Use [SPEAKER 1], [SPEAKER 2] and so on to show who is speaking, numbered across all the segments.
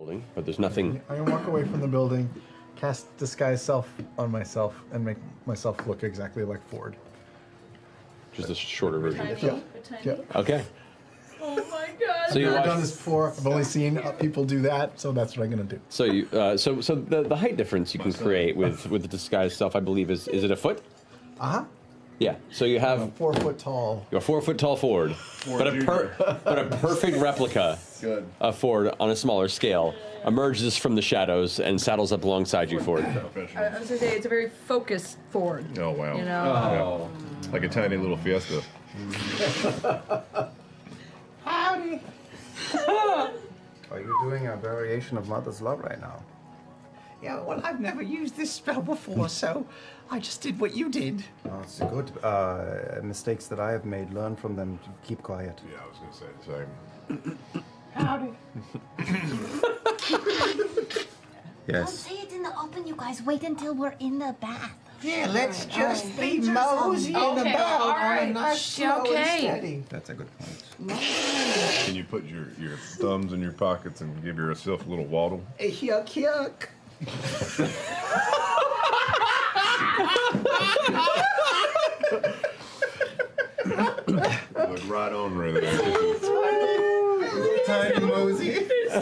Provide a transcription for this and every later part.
[SPEAKER 1] building, but there's nothing.
[SPEAKER 2] I can walk away from the building, cast disguise self on myself, and make myself look exactly like Fjord.
[SPEAKER 1] Just a shorter version.
[SPEAKER 2] Yeah. yeah.
[SPEAKER 1] Okay.
[SPEAKER 3] Oh my god.
[SPEAKER 1] So you
[SPEAKER 2] I've
[SPEAKER 1] watch-
[SPEAKER 2] done this before. I've only seen uh, people do that, so that's what I'm gonna do.
[SPEAKER 1] So you, uh, so so the, the height difference you can create with with the disguise self, I believe, is is it a foot?
[SPEAKER 2] Uh huh.
[SPEAKER 1] Yeah. So you have
[SPEAKER 2] Four foot tall.
[SPEAKER 1] you're a four foot tall Fjord, but a per, but a perfect replica
[SPEAKER 4] Good.
[SPEAKER 1] of Fjord on a smaller scale emerges from the shadows and saddles up alongside you, Fjord.
[SPEAKER 3] I I was gonna say it's a very focused Fjord.
[SPEAKER 4] Oh wow.
[SPEAKER 3] You know.
[SPEAKER 4] Yeah. Like a tiny little fiesta.
[SPEAKER 2] Howdy.
[SPEAKER 5] Are you doing a variation of Mother's Love right now?
[SPEAKER 6] Yeah, well, I've never used this spell before, so I just did what you did.
[SPEAKER 5] Oh, it's good. Uh, mistakes that I have made, learn from them. Keep quiet.
[SPEAKER 4] Yeah, I was gonna say the same.
[SPEAKER 6] Howdy. Yes.
[SPEAKER 7] Don't
[SPEAKER 5] Yes.
[SPEAKER 7] say it in the open, you guys. Wait until we're in the bath.
[SPEAKER 6] Yeah, let's just
[SPEAKER 7] Alright.
[SPEAKER 6] be mosey
[SPEAKER 7] zone.
[SPEAKER 6] in the
[SPEAKER 3] Okay,
[SPEAKER 6] back
[SPEAKER 3] all
[SPEAKER 6] on a nice slow
[SPEAKER 3] Okay.
[SPEAKER 6] and steady.
[SPEAKER 5] That's a good point.
[SPEAKER 4] Can you put your, your thumbs in your pockets and give yourself a little waddle?
[SPEAKER 6] Yuck, yuck.
[SPEAKER 4] Look right on right there.
[SPEAKER 5] Tiny mosey.
[SPEAKER 8] This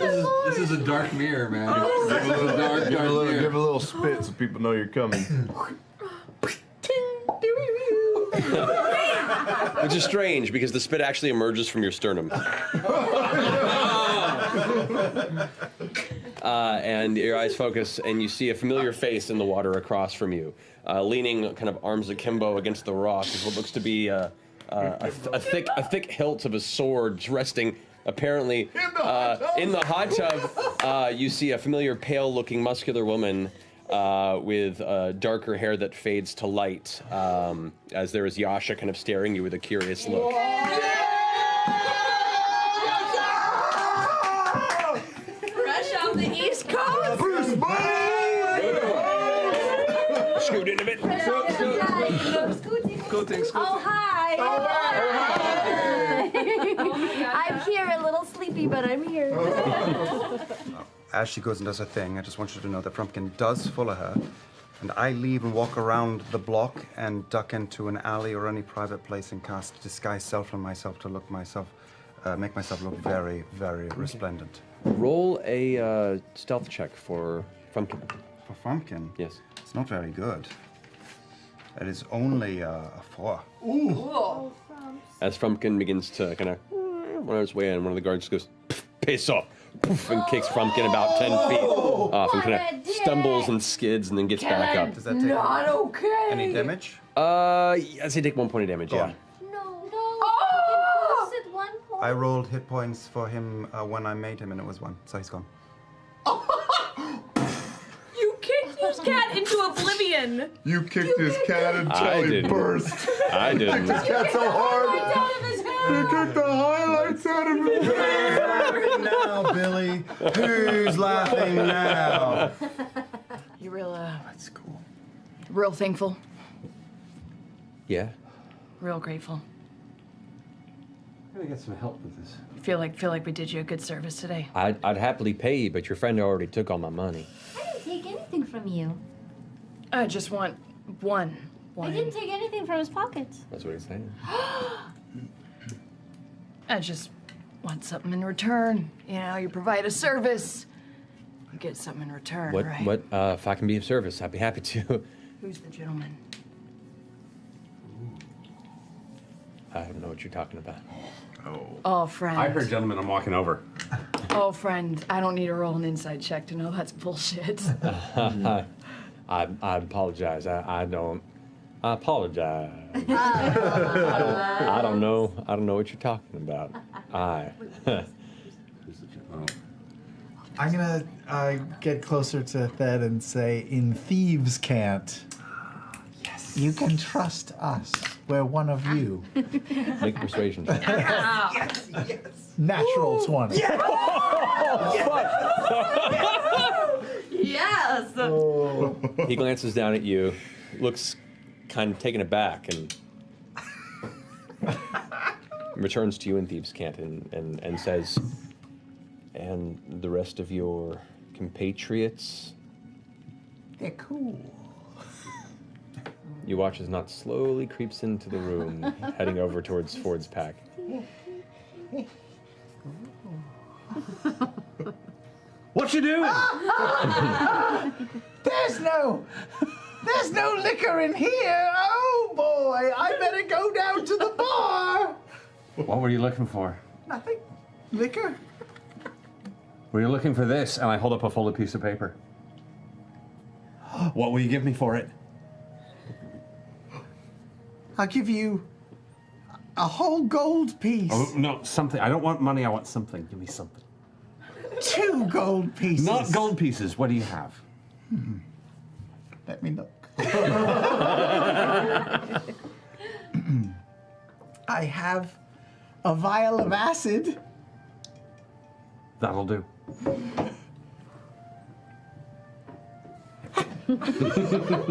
[SPEAKER 8] is, this is a dark mirror, man. This is a dark,
[SPEAKER 4] Give a
[SPEAKER 8] dark
[SPEAKER 4] little, give a little spit so people know you're coming.
[SPEAKER 1] Which is strange because the spit actually emerges from your sternum. Uh, and your eyes focus, and you see a familiar face in the water across from you, uh, leaning kind of arms akimbo against the rock, is what looks to be uh, uh, a, th- a thick, a thick hilt of a sword resting. Apparently, uh, in the hot tub, uh, you see a familiar, pale-looking, muscular woman uh, with uh, darker hair that fades to light, um, as there is Yasha kind of staring you with a curious look.
[SPEAKER 3] Fresh out the East Coast.
[SPEAKER 1] Scoot in a bit.
[SPEAKER 7] Oh, hi. I'm here, a little sleepy, but I'm here.
[SPEAKER 5] As she goes and does her thing, I just want you to know that Frumpkin does follow her. And I leave and walk around the block and duck into an alley or any private place and cast disguise self on myself to look myself, uh, make myself look very, very resplendent.
[SPEAKER 1] Roll a uh, stealth check for Frumpkin.
[SPEAKER 5] For Frumpkin,
[SPEAKER 1] Yes.
[SPEAKER 5] it's not very good. It is only uh, a four.
[SPEAKER 3] Cool.
[SPEAKER 1] As Frumpkin begins to kind of on his way in, one of the guards goes, piss off!" Poof, and kicks Frumpkin about ten feet off, and kind of stumbles and skids, and then gets back up.
[SPEAKER 5] Does that take
[SPEAKER 3] Not okay.
[SPEAKER 5] any damage?
[SPEAKER 1] Uh, yes, he take one point of damage. Yeah.
[SPEAKER 5] Gone.
[SPEAKER 7] No, no.
[SPEAKER 3] Oh!
[SPEAKER 7] You can one point.
[SPEAKER 5] I rolled hit points for him uh, when I made him, and it was one, so he's gone.
[SPEAKER 3] Oblivion.
[SPEAKER 4] You kicked his cat until
[SPEAKER 1] I
[SPEAKER 4] he
[SPEAKER 1] didn't.
[SPEAKER 4] burst.
[SPEAKER 1] I didn't.
[SPEAKER 4] Cat so hard.
[SPEAKER 3] Right out of his
[SPEAKER 4] You
[SPEAKER 3] head.
[SPEAKER 4] kicked the highlights out of his head.
[SPEAKER 5] now, Billy? Who's laughing now?
[SPEAKER 3] You real, uh,
[SPEAKER 5] That's cool.
[SPEAKER 3] real thankful,
[SPEAKER 1] Yeah.
[SPEAKER 3] real grateful.
[SPEAKER 1] I'm gonna get some help with this.
[SPEAKER 3] Feel like feel like we did you a good service today.
[SPEAKER 1] I'd, I'd happily pay you, but your friend already took all my money.
[SPEAKER 7] I didn't take anything from you.
[SPEAKER 3] I just want one.
[SPEAKER 7] I didn't take anything from his pockets.
[SPEAKER 1] That's what he's saying.
[SPEAKER 3] I just want something in return. You know, you provide a service, you get something in return,
[SPEAKER 1] What?
[SPEAKER 3] right?
[SPEAKER 1] What? Uh, if I can be of service, I'd be happy to.
[SPEAKER 3] Who's the gentleman?
[SPEAKER 1] I don't know what you're talking about.
[SPEAKER 4] Oh.
[SPEAKER 3] Oh, friend.
[SPEAKER 8] I heard, gentlemen, I'm walking over.
[SPEAKER 3] Oh, friend. I don't need to roll an Insight check to know that's bullshit.
[SPEAKER 1] I, I apologize. I, I don't. I apologize. I don't. I don't know. I don't know what you're talking about. I.
[SPEAKER 8] Who's the gen-.
[SPEAKER 2] I'm gonna uh, get closer to Thed and say, "In Thieves' Cant. Yes. You can trust us. We're one of you.
[SPEAKER 1] Make persuasion. check.
[SPEAKER 6] Yes, yes.
[SPEAKER 2] Natural twenty.
[SPEAKER 3] yes! Oh.
[SPEAKER 1] He glances down at you, looks kind of taken aback, and returns to you in Thieves' Cant and, and, and says, and the rest of your compatriots.
[SPEAKER 6] They're cool.
[SPEAKER 1] You watch as Nott slowly creeps into the room, heading over towards Fjord's pack.
[SPEAKER 9] What you doing?
[SPEAKER 6] There's no, there's no liquor in here. Oh boy, I better go down to the bar.
[SPEAKER 9] What were you looking for?
[SPEAKER 6] Nothing. Liquor?
[SPEAKER 9] Were you looking for this? And I hold up a folded piece of paper. What will you give me for it?
[SPEAKER 6] I'll give you a whole gold piece.
[SPEAKER 9] Oh, no, something. I don't want money. I want something. Give me something.
[SPEAKER 6] Two gold pieces.
[SPEAKER 9] Not gold pieces. What do you have? Hmm.
[SPEAKER 6] Let me look. I have a vial of acid.
[SPEAKER 9] That'll do.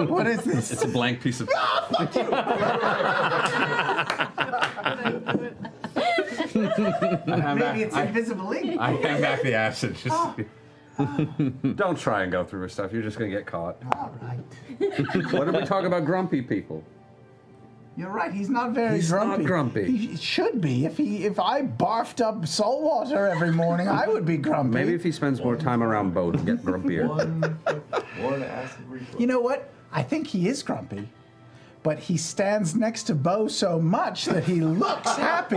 [SPEAKER 6] What is this?
[SPEAKER 9] It's a blank piece of. I hand back-
[SPEAKER 6] Maybe it's
[SPEAKER 9] I-
[SPEAKER 6] invisible ink.
[SPEAKER 9] I hand back the acid. Just oh. don't try and go through her stuff. You're just gonna get caught.
[SPEAKER 6] All right.
[SPEAKER 9] What did we talk about? Grumpy people.
[SPEAKER 6] You're right. He's not very
[SPEAKER 9] He's not
[SPEAKER 6] grumpy.
[SPEAKER 9] grumpy.
[SPEAKER 6] He should be. If he, if I barfed up salt water every morning, I would be grumpy.
[SPEAKER 9] Maybe if he spends more time around boat, he'll get grumpier.
[SPEAKER 4] One acid reflux.
[SPEAKER 6] You know what? I think he is grumpy, but he stands next to Beau so much that he looks happy.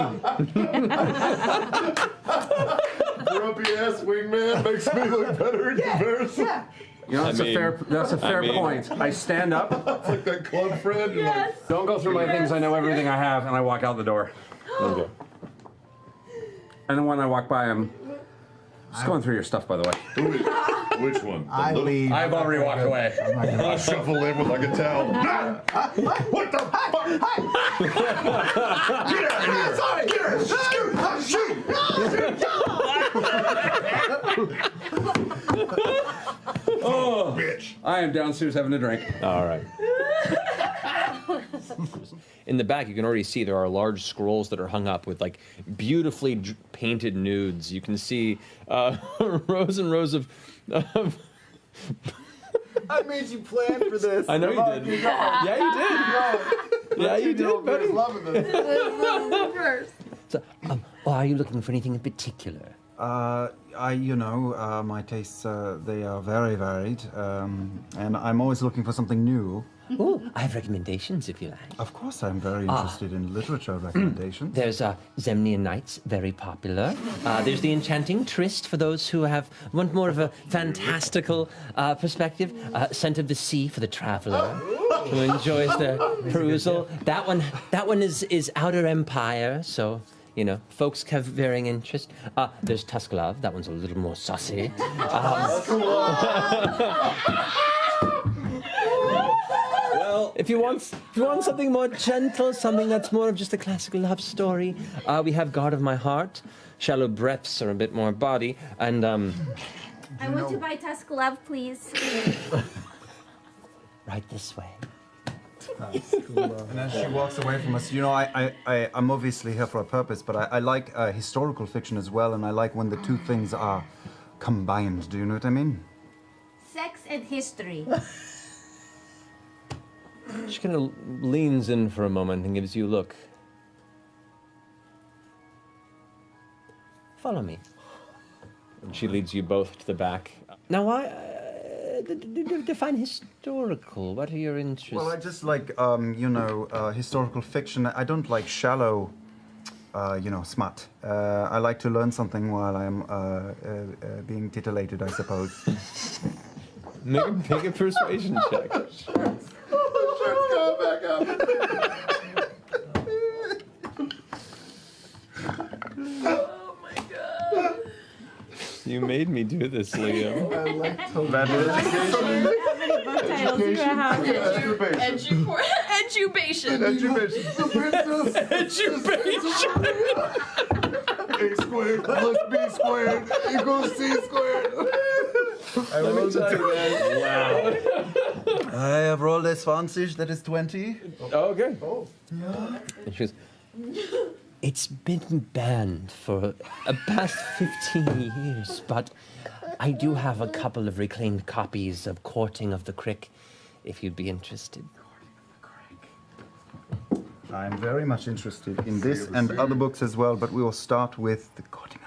[SPEAKER 4] Grumpy ass wingman makes me look better in comparison.
[SPEAKER 6] Yeah.
[SPEAKER 9] You know, that's
[SPEAKER 1] I
[SPEAKER 9] a
[SPEAKER 1] mean-
[SPEAKER 9] fair. That's a
[SPEAKER 1] I
[SPEAKER 9] fair
[SPEAKER 1] mean-
[SPEAKER 9] point. I stand up.
[SPEAKER 4] It's like that club friend. You're like,
[SPEAKER 9] Don't go through my things. I know everything I have, and I walk out the door.
[SPEAKER 1] Okay.
[SPEAKER 9] And then when I walk by, I'm just going through your stuff, by the way.
[SPEAKER 4] Which one? The
[SPEAKER 2] I
[SPEAKER 4] little-
[SPEAKER 2] leave.
[SPEAKER 9] I've already walked away.
[SPEAKER 4] I'll shuffle in with like a towel. what the fuck? Get out of here!
[SPEAKER 6] Sorry.
[SPEAKER 4] Get out! Shoot!
[SPEAKER 9] Oh,
[SPEAKER 4] Bitch!
[SPEAKER 9] I am downstairs having a drink.
[SPEAKER 1] All right. In the back, you can already see there are large scrolls that are hung up with like beautifully d- painted nudes. You can see uh, rows and rows of. of
[SPEAKER 2] I made you plan for this.
[SPEAKER 1] I know you
[SPEAKER 2] on,
[SPEAKER 1] did.
[SPEAKER 2] go.
[SPEAKER 1] Yeah, you did. Yeah, you did, buddy.
[SPEAKER 2] Loving this.
[SPEAKER 10] So, um, or are you looking for anything in particular?
[SPEAKER 5] Uh, I, you know, uh, my tastes, uh, they are very varied, um, and I'm always looking for something new.
[SPEAKER 10] Oh, I have recommendations if you like.
[SPEAKER 5] Of course, I'm very
[SPEAKER 10] Ah.
[SPEAKER 5] interested in literature recommendations.
[SPEAKER 10] There's uh, Zemnian Nights, very popular. Uh, there's The Enchanting Tryst for those who have want more of a fantastical uh, perspective. Uh, Scent of the Sea for the traveler who enjoys the perusal. That one, that one is is Outer Empire, so. You know, folks have varying interests. Uh, there's Tusk Love. That one's a little more saucy. Um, Well, if you want, if you want something more gentle, something that's more of just a classic love story, uh, we have God of My Heart. Shallow breaths are a bit more body, and um,
[SPEAKER 7] I want to buy Tusk Love, please.
[SPEAKER 10] right this way.
[SPEAKER 5] And as she walks away from us, you know, I, I, I, I'm obviously here for a purpose, but I, I like uh, historical fiction as well, and I like when the two things are combined. Do you know what I mean?
[SPEAKER 7] Sex and history.
[SPEAKER 1] She kind of leans in for a moment and gives you a look.
[SPEAKER 10] Follow me.
[SPEAKER 1] And she leads you both to the back.
[SPEAKER 10] Now, I uh, d- d- d- define historical. What are your interests?
[SPEAKER 5] Well, I just like, um, you know, uh, historical fiction. I don't like shallow, uh, you know, smut. Uh, I like to learn something while I'm uh, uh, uh, being titillated, I suppose.
[SPEAKER 1] Make a, make a persuasion check.
[SPEAKER 4] Shirt's going back up.
[SPEAKER 1] You made me do this, Leo.
[SPEAKER 2] I like to
[SPEAKER 5] That is
[SPEAKER 7] How many book titles do you have?
[SPEAKER 4] Education.
[SPEAKER 3] Edubation.
[SPEAKER 4] Education. A squared plus B squared equals C squared.
[SPEAKER 2] I rolled a two.
[SPEAKER 1] Wow.
[SPEAKER 5] I have rolled a 20, that is 20.
[SPEAKER 1] Okay.
[SPEAKER 2] Oh.
[SPEAKER 1] And she goes,
[SPEAKER 10] It's been banned for the past 15 years, but I do have a couple of reclaimed copies of Courting of the Crick, if you'd be interested.
[SPEAKER 5] I'm very much interested in this and other books as well, but we will start with the Courting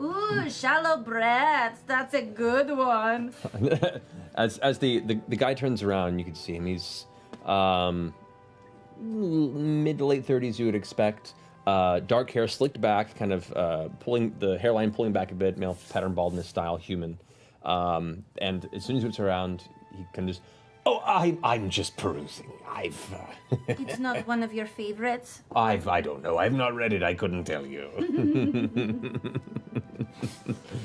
[SPEAKER 7] Ooh, shallow breaths. That's a good one.
[SPEAKER 1] as as the, the the guy turns around, you can see him. He's um, mid to late thirties, you would expect. Uh, dark hair, slicked back, kind of uh, pulling the hairline pulling back a bit, male pattern baldness style, human. Um, and as soon as he looks around, he kind of just, oh, I, I'm just perusing. I've, uh,
[SPEAKER 7] It's not one of your favorites.
[SPEAKER 1] I've, I don't know. I've not read it. I couldn't tell you.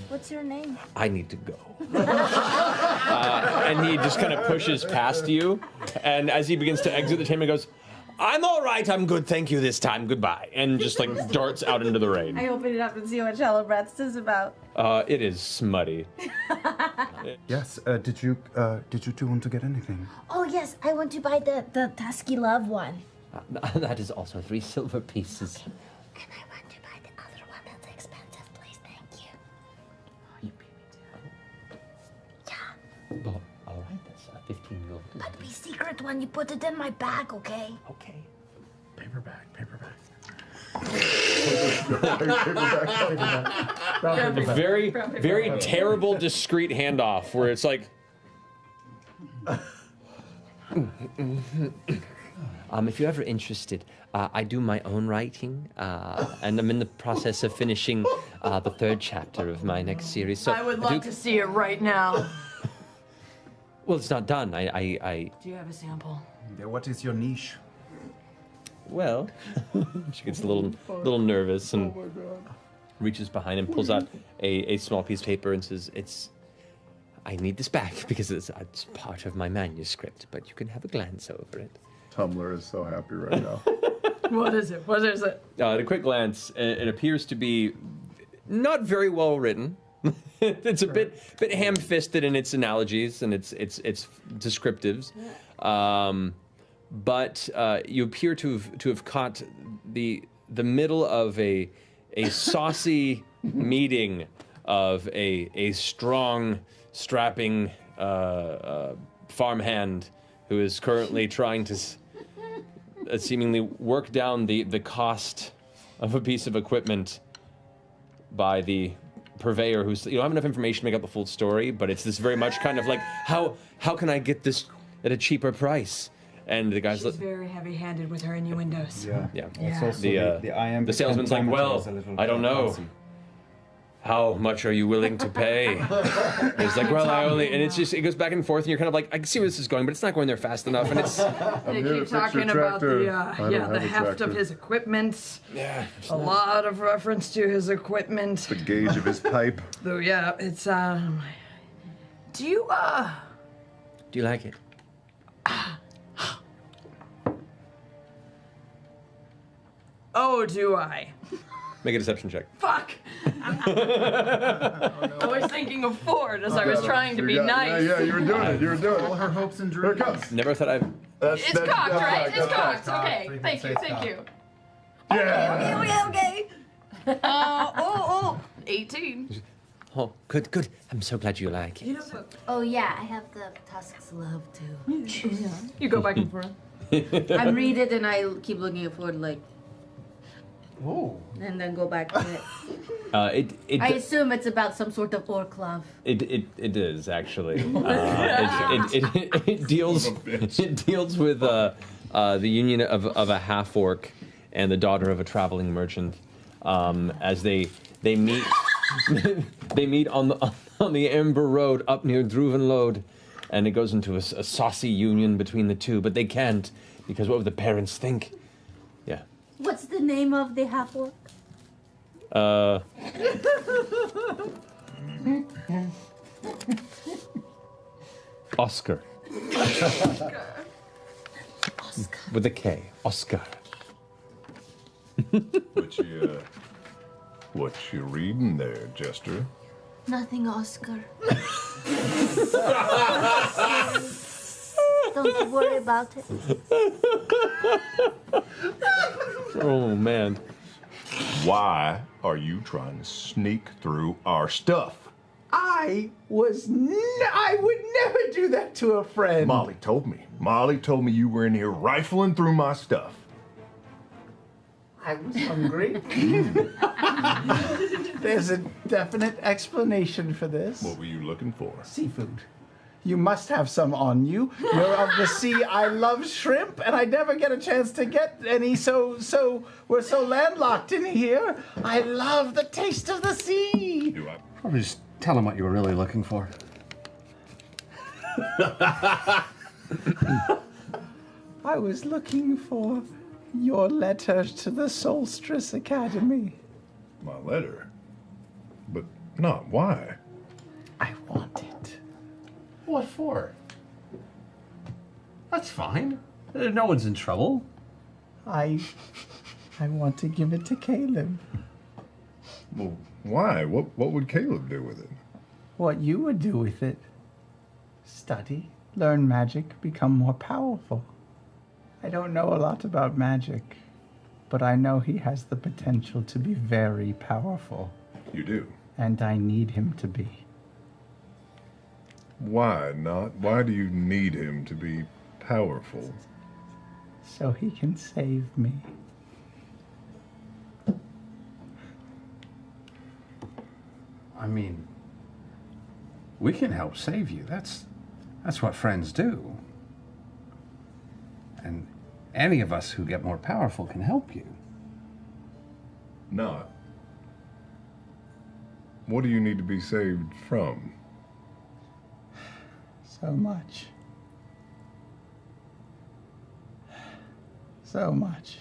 [SPEAKER 7] What's your name?
[SPEAKER 1] I need to go. uh, and he just kind of pushes past you, and as he begins to exit the chamber, he goes, "I'm all right. I'm good. Thank you this time. Goodbye." And just like darts out into the rain.
[SPEAKER 7] I open it up and see what shallow breaths is about.
[SPEAKER 1] Uh, it is smutty.
[SPEAKER 5] Yes. Uh, did you uh, did you two want to get anything?
[SPEAKER 7] Oh yes, I want to buy the the Tusky Love one.
[SPEAKER 10] Uh, that is also three silver pieces.
[SPEAKER 7] And I
[SPEAKER 10] Well, all right, that's uh, 15 gold.
[SPEAKER 7] but be secret when you put it in my bag, okay?
[SPEAKER 10] Okay.
[SPEAKER 2] Paperback, paperback.
[SPEAKER 1] Very, very terrible discreet handoff where it's like,
[SPEAKER 10] Um, if you're ever interested, uh, I do my own writing, uh, and I'm in the process of finishing uh, the third chapter of my next series. So
[SPEAKER 3] I would
[SPEAKER 10] do-
[SPEAKER 3] love to see it right now.
[SPEAKER 10] Well, it's not done. I, I, I
[SPEAKER 3] Do you have a sample?
[SPEAKER 5] Yeah, what is your niche?
[SPEAKER 1] well, she gets a little, little nervous and reaches behind and pulls out a, a small piece of paper and says, "It's, I need this back because it's, it's part of my manuscript, but you can have a glance over it."
[SPEAKER 4] Tumblr is so happy right now.
[SPEAKER 3] What is it? What is it?
[SPEAKER 1] Uh, at a quick glance, it, it appears to be not very well written. it's a bit bit ham-fisted in its analogies and its its its descriptives, um, but uh, you appear to have to have caught the the middle of a a saucy meeting of a a strong, strapping uh, uh, farmhand who is currently trying to s- uh, seemingly work down the, the cost of a piece of equipment by the purveyor who's you don't have enough information to make up the full story but it's this very much kind of like how how can i get this at a cheaper price and the guy's
[SPEAKER 3] She's
[SPEAKER 1] like
[SPEAKER 3] very heavy-handed with her innuendos.
[SPEAKER 5] Yeah.
[SPEAKER 1] yeah
[SPEAKER 3] Yeah.
[SPEAKER 5] also
[SPEAKER 1] the,
[SPEAKER 5] the-
[SPEAKER 1] uh,
[SPEAKER 5] the
[SPEAKER 1] the salesman's like well
[SPEAKER 5] is a little
[SPEAKER 1] i don't know
[SPEAKER 5] clumsy."
[SPEAKER 1] How much are you willing to pay he's like well i only and it's just it goes back and forth and you're kind of like i can see where this is going but it's not going there fast enough and it's
[SPEAKER 3] They
[SPEAKER 4] here to
[SPEAKER 3] keep talking about the uh, yeah the heft
[SPEAKER 4] tractor.
[SPEAKER 3] of his equipment.
[SPEAKER 1] yeah
[SPEAKER 3] A lot of reference to his equipment.
[SPEAKER 4] The gauge of his pipe.
[SPEAKER 3] Though yeah, it's um. Do you uh?
[SPEAKER 10] do you like it?
[SPEAKER 3] Oh, do I?
[SPEAKER 1] Make a deception check
[SPEAKER 3] Fuck. I was thinking of Fjord as I was trying to be
[SPEAKER 4] got-
[SPEAKER 3] nice.
[SPEAKER 4] Yeah, yeah, you were doing it. You were doing
[SPEAKER 2] All
[SPEAKER 4] it.
[SPEAKER 2] her hopes and
[SPEAKER 4] Here
[SPEAKER 2] dreams.
[SPEAKER 4] it comes.
[SPEAKER 1] never thought i've
[SPEAKER 4] That's,
[SPEAKER 3] It's
[SPEAKER 4] that's-
[SPEAKER 3] cocked,
[SPEAKER 4] that's
[SPEAKER 3] right?
[SPEAKER 4] right,
[SPEAKER 3] It's
[SPEAKER 4] that's
[SPEAKER 3] cocked.
[SPEAKER 2] cocked.
[SPEAKER 3] Okay.
[SPEAKER 2] So
[SPEAKER 3] Thank you.
[SPEAKER 2] it's
[SPEAKER 3] Thank
[SPEAKER 2] cocked.
[SPEAKER 3] you.
[SPEAKER 4] Yeah.
[SPEAKER 7] Okay, okay.
[SPEAKER 3] Uh, oh, oh. 18.
[SPEAKER 10] Oh, good, good. I'm so glad you like it.
[SPEAKER 3] You know what?
[SPEAKER 7] Oh yeah, I have the Tusks Love too.
[SPEAKER 3] You go back and forth.
[SPEAKER 7] I read it and I keep looking forward like,
[SPEAKER 2] Ooh.
[SPEAKER 7] and then go back to it.
[SPEAKER 1] uh, it it
[SPEAKER 7] I assume it's about some sort of orc love.
[SPEAKER 1] It it, it is actually. Uh, it, it, it, it deals it deals with uh, uh, the union of, of a half orc and the daughter of a traveling merchant um, as they they meet they meet on the on the Ember Road up near Druvenlode, and it goes into a saucy union between the two, but they can't because what would the parents think? Yeah.
[SPEAKER 7] What's the name of the half orc?
[SPEAKER 1] Uh, Oscar. Oscar. With a K. Oscar.
[SPEAKER 4] What you, uh, what you reading there, Jester?
[SPEAKER 7] Nothing, Oscar. the Don't worry about it.
[SPEAKER 1] Oh man.
[SPEAKER 4] Why are you trying to sneak through our stuff?
[SPEAKER 6] I was. N- I would never do that to a friend.
[SPEAKER 4] Molly told me. Molly told me you were in here rifling through my stuff.
[SPEAKER 6] I was hungry. Hmm. There's a definite explanation for this.
[SPEAKER 4] What were you looking for?
[SPEAKER 6] Seafood. You must have some on you. You're of the sea. I love shrimp, and I never get a chance to get any. So, so we're so landlocked in here. I love the taste of the sea.
[SPEAKER 9] you Probably just tell him what you were really looking for.
[SPEAKER 6] I was looking for your letter to the Soltryce Academy.
[SPEAKER 4] My letter? But not why?
[SPEAKER 6] I want it.
[SPEAKER 9] What for? That's fine. Uh, No one's in trouble.
[SPEAKER 6] I, I want to give it to Caleb.
[SPEAKER 4] Well, why? What what would Caleb do with it?
[SPEAKER 6] What you would do with it? Study, learn magic, become more powerful. I don't know a lot about magic, but I know he has the potential to be very powerful.
[SPEAKER 4] You do.
[SPEAKER 6] And I need him to be.
[SPEAKER 4] Why not? Why do you need him to be powerful?
[SPEAKER 6] So he can save me.
[SPEAKER 9] I mean, we can help save you. That's that's what friends do. And any of us who get more powerful can help you.
[SPEAKER 4] Not. What do you need to be saved from?
[SPEAKER 6] So much. So much.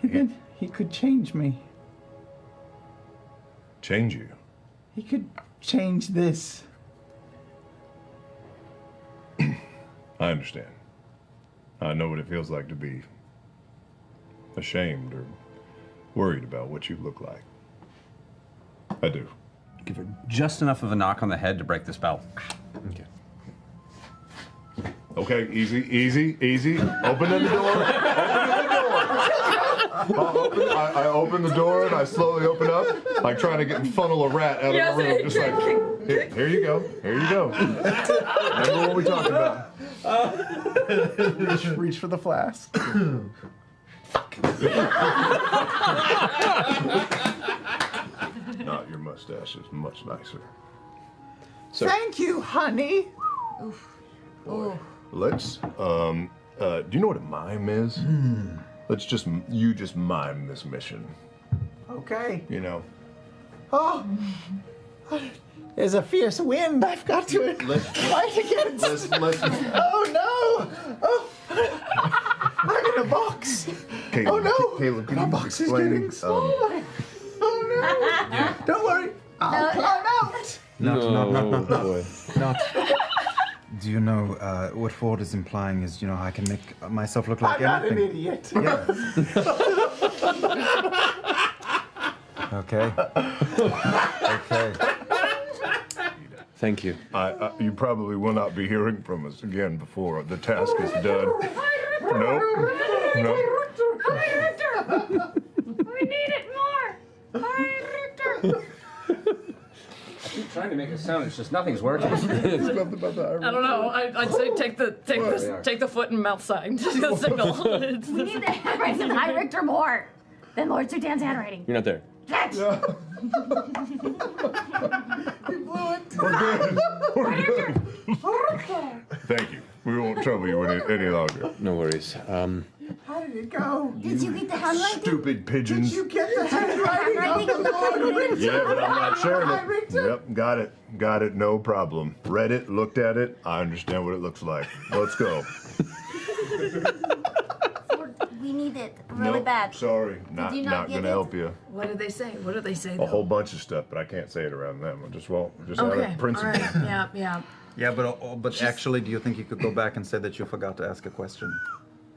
[SPEAKER 6] He could, he could change me.
[SPEAKER 4] Change you.
[SPEAKER 6] He could change this.
[SPEAKER 4] I understand. I know what it feels like to be ashamed or worried about what you look like. I do.
[SPEAKER 9] Give her just enough of a knock on the head to break the spell.
[SPEAKER 4] Okay. Okay, easy, easy, easy. Open the door. Open the door. I'll open, I, I open the door and I slowly open up, like trying to get funnel a rat out of the room. Just like, here, here you go, here you go. Remember what we talked about.
[SPEAKER 6] Just reach for the flask.
[SPEAKER 4] Nott your mustache is much nicer.
[SPEAKER 6] Thank you, honey.
[SPEAKER 4] Let's. Um. Uh. Do you know what a mime is? Let's just you just mime this mission.
[SPEAKER 6] Okay.
[SPEAKER 4] You know.
[SPEAKER 6] Oh, there's a fierce wind. I've got to
[SPEAKER 4] Let's-
[SPEAKER 6] fight against.
[SPEAKER 4] let's- let's-
[SPEAKER 6] Oh no! Oh, I'm in a box.
[SPEAKER 4] Caleb,
[SPEAKER 6] oh no!
[SPEAKER 4] Caleb, can
[SPEAKER 6] My
[SPEAKER 4] you
[SPEAKER 6] box is
[SPEAKER 4] explain,
[SPEAKER 6] getting
[SPEAKER 4] um,
[SPEAKER 6] smaller. oh no! Don't worry. I'll
[SPEAKER 7] No.
[SPEAKER 6] climb out.
[SPEAKER 5] Not, not, not, not, not,
[SPEAKER 1] boy.
[SPEAKER 5] not. Do you know uh, what Fjord is implying is, you know, I can make myself look like
[SPEAKER 6] I'm not an
[SPEAKER 5] anything.
[SPEAKER 6] idiot.
[SPEAKER 5] Okay. okay.
[SPEAKER 1] Thank you.
[SPEAKER 4] I, I, you probably will not be hearing from us again before the task is done. Nope. Nope.
[SPEAKER 7] We need it more.
[SPEAKER 9] I keep trying to make it sound, it's just nothing's working.
[SPEAKER 3] I don't know. I, I'd say take the take
[SPEAKER 9] There
[SPEAKER 3] the take the foot and mouth sign. Just the signal.
[SPEAKER 7] We need the handwriting of High Richter more than Lord Sudana's handwriting.
[SPEAKER 1] You're not there.
[SPEAKER 7] We blew it. We're good.
[SPEAKER 4] Thank you. We won't trouble you any, any longer.
[SPEAKER 1] No worries. Um,
[SPEAKER 6] How did it go?
[SPEAKER 7] Did you get the handwriting?
[SPEAKER 4] Stupid pigeons.
[SPEAKER 6] Did you get the handwriting
[SPEAKER 7] Handwriting
[SPEAKER 6] of
[SPEAKER 7] of
[SPEAKER 6] the
[SPEAKER 7] the Lord
[SPEAKER 6] Lord
[SPEAKER 7] Richter?
[SPEAKER 4] Yeah, but I'm not sharing it. Yep, got it. Got it. No problem. Read it, looked at it. I understand what it looks like. Let's go.
[SPEAKER 7] We need it really
[SPEAKER 4] Nope,
[SPEAKER 7] bad.
[SPEAKER 4] Sorry, not
[SPEAKER 7] not
[SPEAKER 4] not gonna
[SPEAKER 7] it?
[SPEAKER 4] help you.
[SPEAKER 3] What did they say? What did they say?
[SPEAKER 4] A
[SPEAKER 3] though?
[SPEAKER 4] whole bunch of stuff, but I can't say it around them. I just won't. Just out
[SPEAKER 3] Okay.
[SPEAKER 4] of principle.
[SPEAKER 3] right. Yeah. Yeah.
[SPEAKER 5] Yeah, but uh, but actually, do you think you could go back and say that you forgot to ask a question?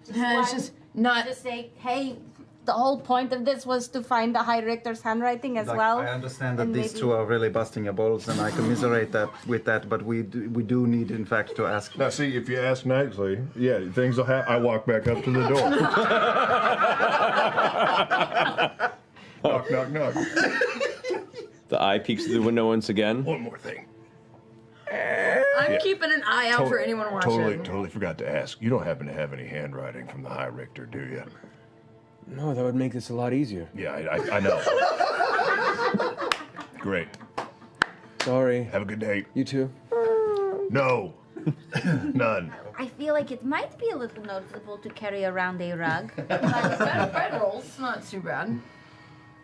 [SPEAKER 3] Uh, it's just not.
[SPEAKER 7] to say, hey, the whole point of this was to find the High Richter's handwriting as
[SPEAKER 5] Like,
[SPEAKER 7] well.
[SPEAKER 5] I understand that
[SPEAKER 7] and
[SPEAKER 5] these
[SPEAKER 7] maybe-
[SPEAKER 5] two are really busting your balls, and I commiserate that with that. But we do, we do need, in fact, to ask.
[SPEAKER 4] Now, see, if you ask nicely, yeah, things will happen. I walk back up to the door. knock, knock, knock.
[SPEAKER 1] The eye peeks through the window once again.
[SPEAKER 4] One more thing.
[SPEAKER 3] I'm
[SPEAKER 4] Yeah.
[SPEAKER 3] keeping an eye out
[SPEAKER 4] To-
[SPEAKER 3] for anyone watching.
[SPEAKER 4] Totally, totally forgot to ask. You don't happen to have any handwriting from the High Richter, do you?
[SPEAKER 1] No, that would make this a lot easier.
[SPEAKER 4] Yeah, I, I, I know. Great.
[SPEAKER 1] Sorry.
[SPEAKER 4] Have a good day.
[SPEAKER 1] You too.
[SPEAKER 4] No. None.
[SPEAKER 7] I feel like it might be a little noticeable to carry around a rug.
[SPEAKER 3] Bed, bed not too bad.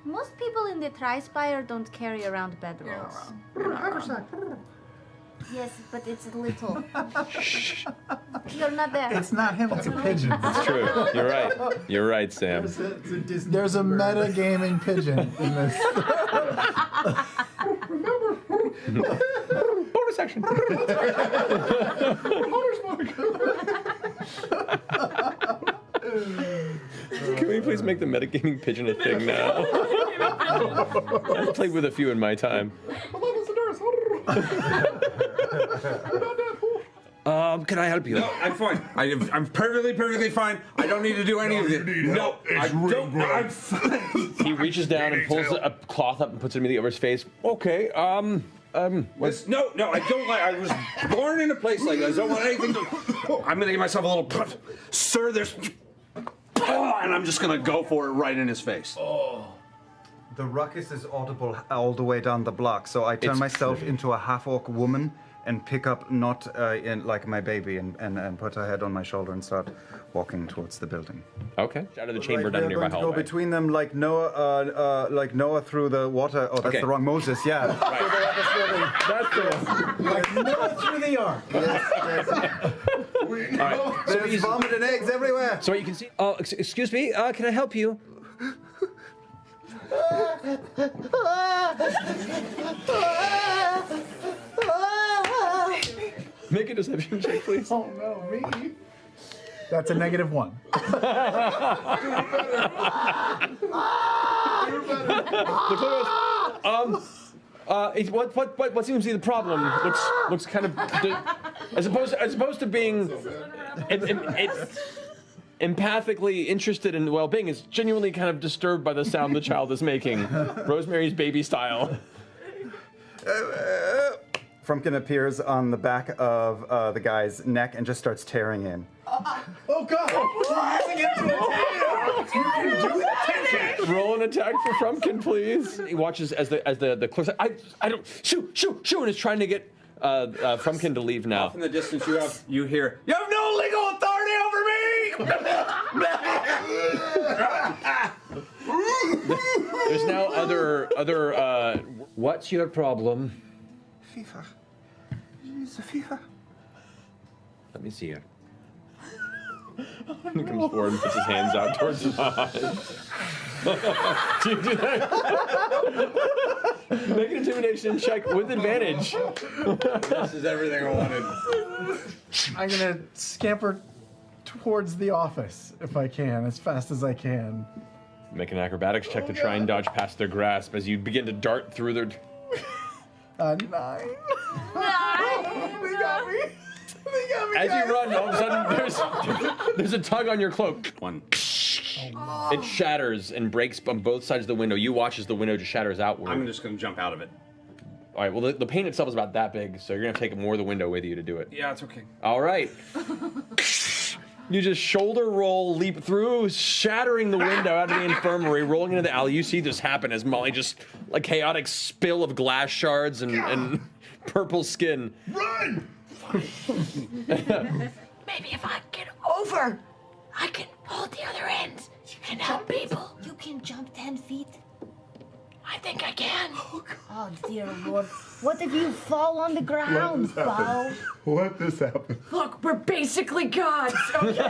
[SPEAKER 7] Most people in the Tri-Spire don't carry around bedrolls. Yes, but it's a little. You're not there.
[SPEAKER 2] It's not him, it's a pigeon.
[SPEAKER 1] It's true. You're right. You're right, Sam.
[SPEAKER 2] There's a meta-gaming pigeon in this.
[SPEAKER 1] Bonus action. Can we please make the metagaming pigeon a thing now? I've played with a few in my time. Um, can I help you?
[SPEAKER 9] No, I'm fine. I, I'm perfectly, perfectly fine. I don't need to do any of it. No, I don't. I'm fine.
[SPEAKER 1] He reaches down and pulls a cloth up and puts it immediately over his face. Okay, um, um,
[SPEAKER 9] This- no, no, I don't like. I was born in a place like this. I don't want anything to. I'm gonna give myself a little. puff. Sir, there's. And I'm just gonna go for it right in his face.
[SPEAKER 5] The ruckus is audible all the way down the block, so I turn
[SPEAKER 1] It's
[SPEAKER 5] myself
[SPEAKER 1] pretty.
[SPEAKER 5] into a half orc woman and pick up Nott uh, in like my baby and, and, and put her head on my shoulder and start walking towards the building.
[SPEAKER 1] Okay. Out of the chamber
[SPEAKER 5] Like,
[SPEAKER 1] down a
[SPEAKER 5] we're
[SPEAKER 1] nearby
[SPEAKER 5] to go between them like Noah, uh, uh, like Noah through the water. Oh, that's
[SPEAKER 1] Okay.
[SPEAKER 5] the wrong Moses. Yeah.
[SPEAKER 2] That's the one. Like Noah through the ark.
[SPEAKER 1] All right. So
[SPEAKER 5] There's
[SPEAKER 1] he's-
[SPEAKER 5] vomit and eggs everywhere.
[SPEAKER 1] So you can see. Oh, excuse me. Uh, can I help you? Make a deception check, please.
[SPEAKER 2] Oh no, me. That's a negative one.
[SPEAKER 1] The clue is, um, uh, it- what, what, what, what seems to be the problem? Looks, looks kind of, as opposed, as opposed to being, it, it, it, empathically interested in well-being, is genuinely kind of disturbed by the sound the child is making, Rosemary's Baby style.
[SPEAKER 5] Frumpkin appears on the back of uh, the guy's neck and just starts tearing in.
[SPEAKER 2] Oh god!
[SPEAKER 1] Roll an attack for Frumpkin, please. He watches as the as the the clerk. I I don't shoot shoot shoot, and is trying to get uh, uh, Frumpkin to leave now.
[SPEAKER 9] Off in the distance, you have you hear. You have no legal authority over me.
[SPEAKER 1] There's now other other. Uh, what's your problem?
[SPEAKER 5] Fever. It's a fever.
[SPEAKER 1] Let me see here. he comes forward and puts his hands out towards his eyes. do you do that? Make an intimidation check with advantage.
[SPEAKER 9] this is everything I wanted.
[SPEAKER 2] I'm gonna scamper towards the office if I can, as fast as I can.
[SPEAKER 1] Make an acrobatics check to try and dodge past their grasp as you begin to dart through their.
[SPEAKER 2] Uh, nine. Nine. they got me. They got me.
[SPEAKER 1] As
[SPEAKER 2] guys.
[SPEAKER 1] you run, all of a sudden there's there's a tug on your cloak.
[SPEAKER 9] One.
[SPEAKER 1] It shatters and breaks on both sides of the window. You watch as the window just shatters outward.
[SPEAKER 9] I'm just gonna jump out of it.
[SPEAKER 1] All right. Well, the, the pane itself is about that big, so you're gonna take more of the window with you to do it.
[SPEAKER 9] Yeah, it's okay.
[SPEAKER 1] All right. You just shoulder roll, leap through, shattering the window out of the infirmary, rolling into the alley. You see this happen as Molly just a chaotic spill of glass shards and, and purple skin.
[SPEAKER 4] Run!
[SPEAKER 3] Maybe if I get over, I can hold the other end and help people.
[SPEAKER 7] You can jump 10 feet.
[SPEAKER 3] I think I can.
[SPEAKER 7] Oh, dear Lord. What if you fall on the ground,
[SPEAKER 4] this happen.
[SPEAKER 7] Beau?
[SPEAKER 4] Let this happen.
[SPEAKER 3] Look, we're basically gods, okay? I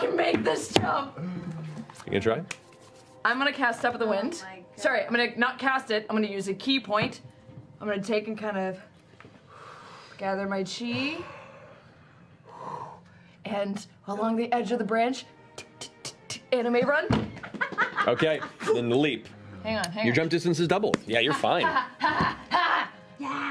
[SPEAKER 3] can make this jump.
[SPEAKER 1] You gonna try?
[SPEAKER 3] I'm gonna cast Step of the oh Wind.
[SPEAKER 7] my God.
[SPEAKER 3] Sorry, I'm gonna not cast it. I'm gonna use a ki point. I'm gonna take and kind of gather my chi. And along the edge of the branch, Anime run.
[SPEAKER 1] Okay, then the leap.
[SPEAKER 3] Hang on, hang
[SPEAKER 1] Your
[SPEAKER 3] on.
[SPEAKER 1] jump distance is doubled. Yeah, you're fine.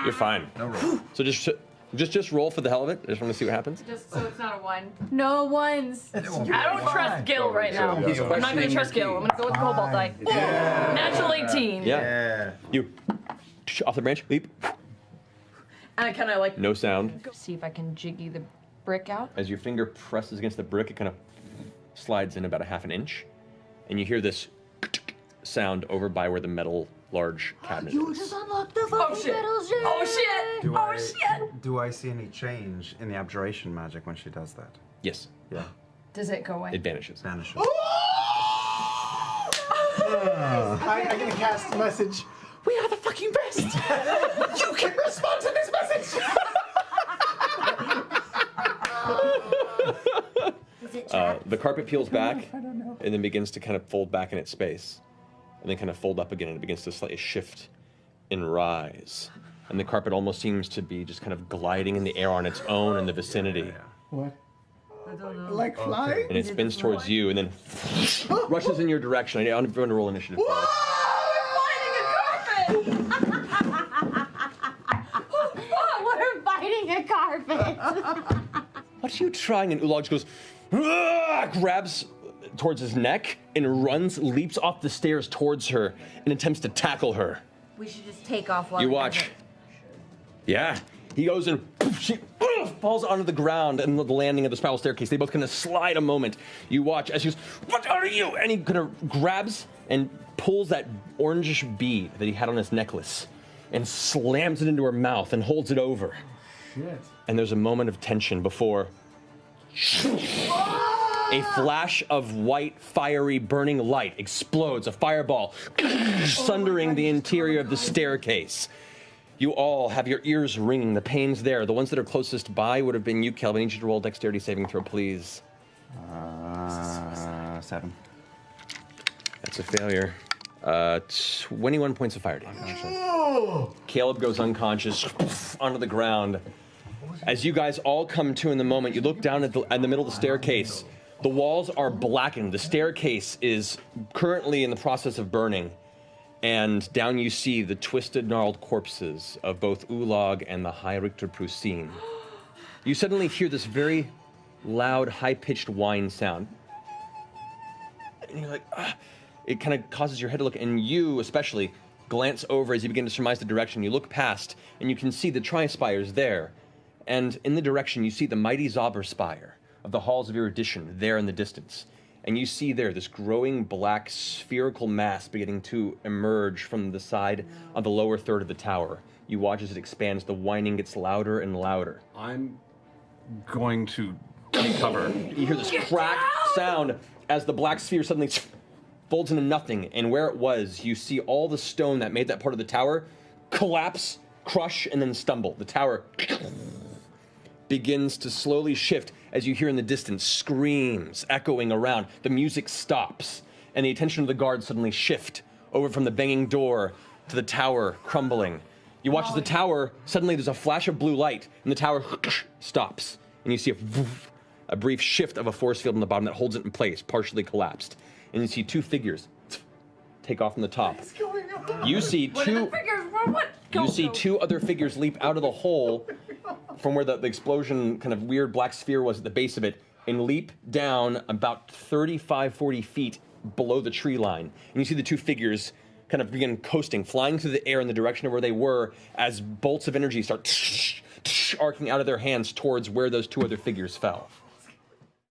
[SPEAKER 1] You're fine.
[SPEAKER 8] No roll.
[SPEAKER 1] So just just just roll for the hell of it. I just want to see what happens.
[SPEAKER 11] Just so it's not a one. No ones. I don't trust Gil right now.
[SPEAKER 1] He's
[SPEAKER 11] I'm not gonna
[SPEAKER 1] questioning
[SPEAKER 11] trust Gil. I'm gonna go with the Cobalt die.
[SPEAKER 1] Yeah.
[SPEAKER 11] Natural 18.
[SPEAKER 1] Yeah. You off the branch, leap.
[SPEAKER 11] And I kind of like
[SPEAKER 1] No sound.
[SPEAKER 11] see if I can jiggy the brick out.
[SPEAKER 1] As your finger presses against the brick, it kind of slides in about a half an inch, and you hear this sound over by where the metal large cabinet is.
[SPEAKER 7] just unlocked the
[SPEAKER 11] Oh, oh shit! Oh shit!
[SPEAKER 5] Do
[SPEAKER 11] oh
[SPEAKER 5] I,
[SPEAKER 11] shit!
[SPEAKER 5] Do I see any change in the abjuration magic when she does that?
[SPEAKER 1] Yes.
[SPEAKER 5] Yeah.
[SPEAKER 3] Does it go away?
[SPEAKER 1] It vanishes.
[SPEAKER 5] Vanishes.
[SPEAKER 2] Ah, I, I'm gonna cast a message. We are the fucking best. you can respond to this message.
[SPEAKER 1] Uh, the carpet peels back and then begins to kind of fold back in its space, and then kind of fold up again, and it begins to slightly shift and rise. And the carpet almost seems to be just kind of gliding in the air on its own in the vicinity.
[SPEAKER 6] What? I don't know.
[SPEAKER 2] Like flying?
[SPEAKER 1] And it spins towards you and then rushes in your direction. I want everyone to roll initiative. for this.
[SPEAKER 7] We're fighting a carpet.
[SPEAKER 1] What are you trying? And Ulog goes! Grabs towards his neck and runs, leaps off the stairs towards her and attempts to tackle her.
[SPEAKER 11] We should just take off while
[SPEAKER 1] You
[SPEAKER 11] we
[SPEAKER 1] watch.
[SPEAKER 11] have.
[SPEAKER 1] Yeah. He goes and she falls onto the ground and the landing of the spiral staircase. They both kind of slide a moment. You watch as he goes, What are you? And he kind of grabs and pulls that orangish bead that he had on his necklace and slams it into her mouth and holds it over.
[SPEAKER 2] Shit.
[SPEAKER 1] And there's a moment of tension before a flash of white, fiery, burning light explodes, a fireball sundering the interior of the staircase. You all have your ears ringing, the pain's there. The ones that are closest by would have been you, Kelvin. I need you to roll a dexterity saving throw, please.
[SPEAKER 5] Uh, seven.
[SPEAKER 1] That's a failure. Uh, 21 points of fire damage. Caleb goes unconscious onto the ground. As you guys all come to in the moment, you look down at the, in the middle of the staircase. The walls are blackened. The staircase is currently in the process of burning. And down you see the twisted, gnarled corpses of both Ulog and the High Richter Prusin. You suddenly hear this very loud, high pitched whine sound. And you're like, ah. It kind of causes your head to look, and you especially glance over as you begin to surmise the direction. You look past, and you can see the Tri-Spires there. And in the direction, you see the mighty Zauber Spire of the Halls of Erudition there in the distance. And you see there this growing black spherical mass beginning to emerge from the side of the lower third of the tower. You watch as it expands, the whining gets louder and louder.
[SPEAKER 9] I'm going to take cover.
[SPEAKER 1] You hear this crack sound as the black sphere suddenly folds into nothing, and where it was, you see all the stone that made that part of the tower collapse, crush, and then stumble. The tower begins to slowly shift as you hear in the distance screams echoing around. The music stops, and the attention of the guards suddenly shift over from the banging door to the tower crumbling. You watch as the tower suddenly there's a flash of blue light, and the tower stops, and you see a, a brief shift of a force field on the bottom that holds it in place, partially collapsed, and you see two figures take off from the top. You see two. You see two other figures leap out of the hole from where the, the explosion kind of weird black sphere was at the base of it and leap down about 35, 40 feet below the tree line. And you see the two figures kind of begin coasting, flying through the air in the direction of where they were as bolts of energy start arcing out of their hands towards where those two other figures fell.